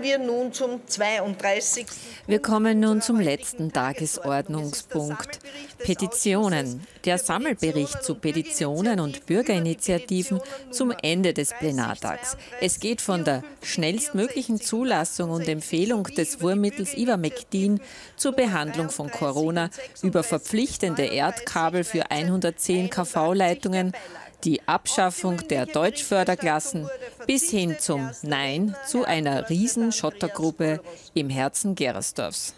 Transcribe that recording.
Wir nun zum 32. Wir kommen nun zum letzten Tagesordnungspunkt. Petitionen. Der Sammelbericht zu Petitionen und Bürgerinitiativen zum Ende des Plenartags. Es geht von der schnellstmöglichen Zulassung und Empfehlung des Wurmmittels Ivermectin zur Behandlung von Corona über verpflichtende Erdkabel für 110 kV-Leitungen die Abschaffung der Deutschförderklassen bis hin zum Nein zu einer Riesenschottergruppe im Herzen Gerersdorfs.